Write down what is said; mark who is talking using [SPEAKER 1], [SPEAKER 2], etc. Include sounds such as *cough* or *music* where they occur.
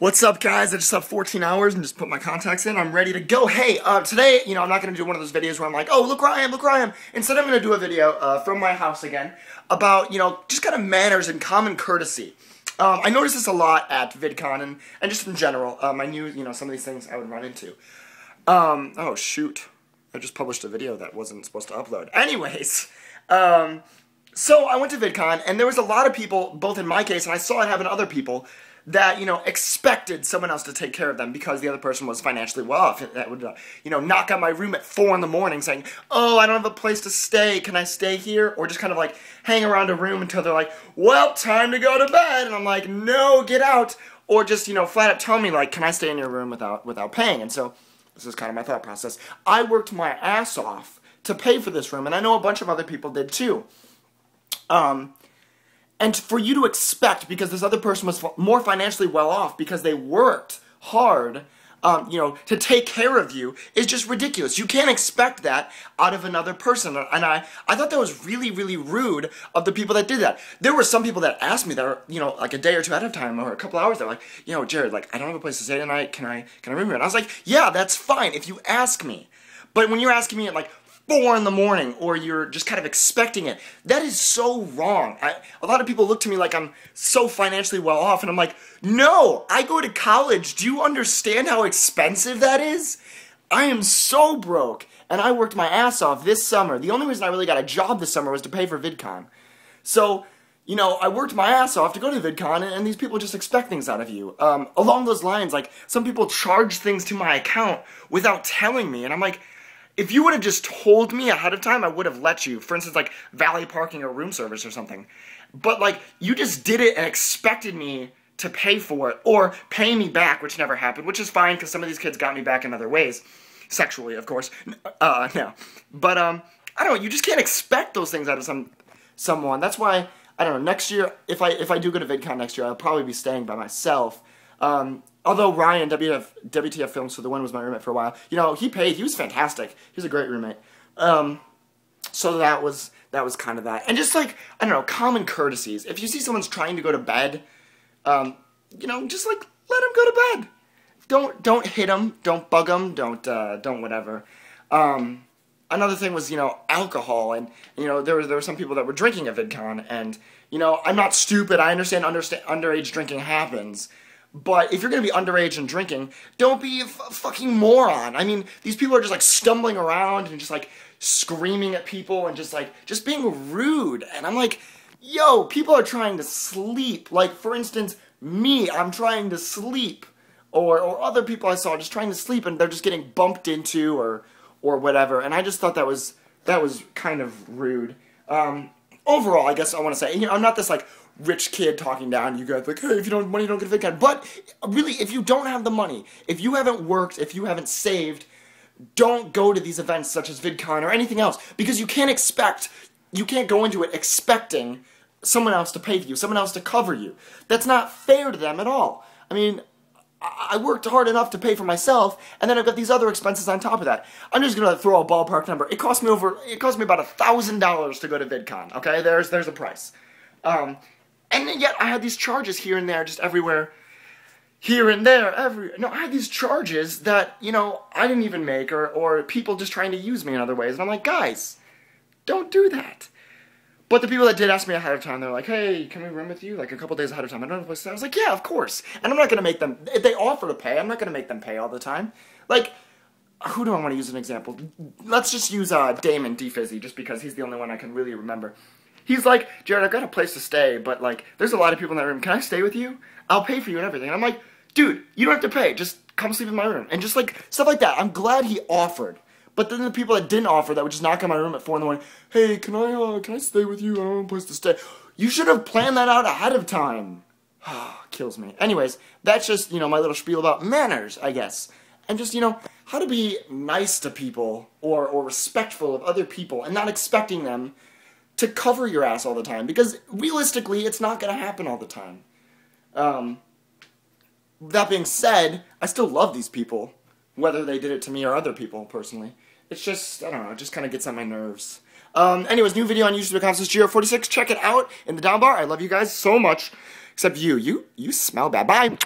[SPEAKER 1] What's up, guys? I just have 14 hours and just put my contacts in. I'm ready to go. Hey, uh, today, you know, I'm not going to do one of those videos where I'm like, oh, look where I am, look where I am. Instead, I'm going to do a video uh, from my house again about, you know, just kind of manners and common courtesy. Um, I notice this a lot at VidCon and, and just in general. Um, I knew, you know, some of these things I would run into. Um, oh, shoot. I just published a video that wasn't supposed to upload. Anyways, *laughs* um, so I went to VidCon, and there was a lot of people, both in my case, and I saw it happen to other people, that, you know, expected someone else to take care of them because the other person was financially well off. That would, uh, you know, knock on my room at 4 in the morning saying, oh, I don't have a place to stay. Can I stay here? Or just kind of like hang around a room until they're like, well, time to go to bed. And I'm like, no, get out. Or just, you know, flat out tell me, like, can I stay in your room without, without paying? And so this is kind of my thought process. I worked my ass off to pay for this room, and I know a bunch of other people did too. Um, and for you to expect, because this other person was more financially well off because they worked hard, um, you know, to take care of you is just ridiculous. You can't expect that out of another person. And I, I thought that was really, really rude of the people that did that. There were some people that asked me that, are, you know, like a day or two at a time or a couple hours. They're like, you know, Jared, like, I don't have a place to stay tonight. Can I, can I room here? And I was like, yeah, that's fine if you ask me. But when you're asking me at like four in the morning or you're just kind of expecting it. That is so wrong. I, a lot of people look to me like I'm so financially well off and I'm like, no, I go to college. Do you understand how expensive that is? I am so broke and I worked my ass off this summer. The only reason I really got a job this summer was to pay for VidCon. So, you know, I worked my ass off to go to VidCon, and, and these people just expect things out of you. Um, along those lines, like, some people charge things to my account without telling me, and I'm like, if you would have just told me ahead of time, I would have let you. For instance, like valet parking or room service or something. But like you just did it and expected me to pay for it or pay me back, which never happened, which is fine because some of these kids got me back in other ways, sexually, of course. Uh, *laughs* no, but um, I don't know. You just can't expect those things out of some someone. That's why I don't know. Next year, if I if I do go to VidCon next year, I'll probably be staying by myself. Um, although Ryan WTF, WTF Films for the Win was my roommate for a while, you know, he paid. He was fantastic. He was a great roommate. Um, so that was that was kind of that. And just like I don't know, common courtesies. If you see someone's trying to go to bed, um, you know, just like let them go to bed. Don't don't hit them. Don't bug them. Don't uh, don't whatever. Um, another thing was you know alcohol and you know there were there were some people that were drinking at VidCon and you know I'm not stupid. I understand understand underage drinking happens. But if you're going to be underage and drinking, don't be a fucking moron. I mean, these people are just like stumbling around and just like screaming at people and just like just being rude. And I'm like, yo, people are trying to sleep. Like, for instance, me, I'm trying to sleep. Or, or other people I saw just trying to sleep and they're just getting bumped into or or whatever. And I just thought that was that was kind of rude. Um, overall, I guess I want to say, you know, I'm not this like rich kid talking down you guys like, hey, if you don't have money, you don't get a VidCon. But really, if you don't have the money, if you haven't worked, if you haven't saved, don't go to these events such as VidCon or anything else because you can't expect, you can't go into it expecting someone else to pay for you, someone else to cover you. That's not fair to them at all. I mean, I worked hard enough to pay for myself, and then I've got these other expenses on top of that. I'm just gonna throw a ballpark number. It cost me over. It cost me about a thousand dollars to go to VidCon. Okay, there's there's a price. Um, and yet I had these charges here and there, just everywhere, here and there, every. No, I had these charges that you know I didn't even make, or or people just trying to use me in other ways. And I'm like, guys, don't do that. But the people that did ask me ahead of time, they're like, hey, can we run with you? Like a couple days ahead of time. I don't know if I was like, yeah, of course. And I'm not going to make them, if they offer to pay, I'm not going to make them pay all the time. Like, who do I want to use an example? Let's just use uh, Damon DeFizzy, just because he's the only one I can really remember. He's like, Jared, I've got a place to stay, but like, there's a lot of people in that room. Can I stay with you? I'll pay for you and everything. And I'm like, dude, you don't have to pay. Just come sleep in my room. And just like, stuff like that. I'm glad he offered. But then the people that didn't offer, that would just knock on my room at 4 in the morning, hey, can I, uh, can I stay with you? I don't have a place to stay. You should have planned that out ahead of time. *sighs* Kills me. Anyways, that's just, you know, my little spiel about manners, I guess. And just, you know, how to be nice to people or, or respectful of other people and not expecting them to cover your ass all the time because realistically, it's not going to happen all the time. Um, that being said, I still love these people, whether they did it to me or other people personally. It's just, I don't know, it just kind of gets on my nerves. Um, anyways, new video on YouTube.com slash ghero46. Check it out in the down bar. I love you guys so much. Except you. You, you smell bad. Bye.